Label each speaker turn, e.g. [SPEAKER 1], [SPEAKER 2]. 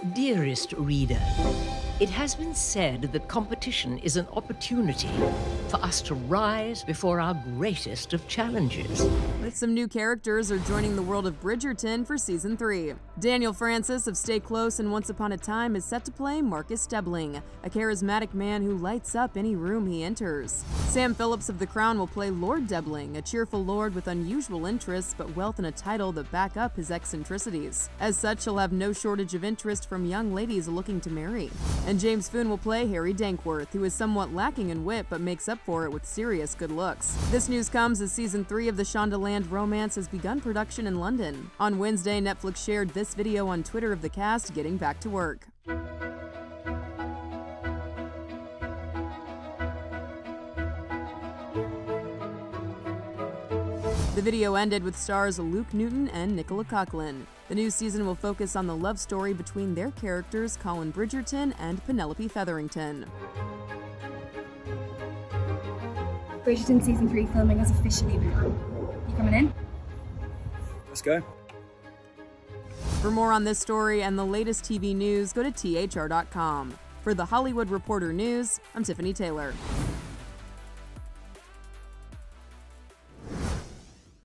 [SPEAKER 1] Dearest reader, it has been said that competition is an opportunity for us to rise before our greatest of challenges.
[SPEAKER 2] With some new characters are joining the world of Bridgerton for season 3. Daniel Francis of Stay Close and Once Upon a Time is set to play Marcus Debling, a charismatic man who lights up any room he enters. Sam Phillips of The Crown will play Lord Debling, a cheerful lord with unusual interests but wealth and a title that back up his eccentricities. As such, he'll have no shortage of interest from young ladies looking to marry. And James Phoon will play Harry Dankworth, who is somewhat lacking in wit but makes up for it with serious good looks. This news comes as season 3 of the Shondaland romance has begun production in London. On Wednesday, Netflix shared this video on Twitter of the cast getting back to work. The video ended with stars Luke Newton and Nicola Coughlan. The new season will focus on the love story between their characters Colin Bridgerton and Penelope Featherington.
[SPEAKER 3] Bridgerton season three filming has officially begun. You coming in?
[SPEAKER 4] Let's go.
[SPEAKER 2] For more on this story and the latest TV news, go to thr.com. For the Hollywood Reporter News, I'm Tiffany Taylor.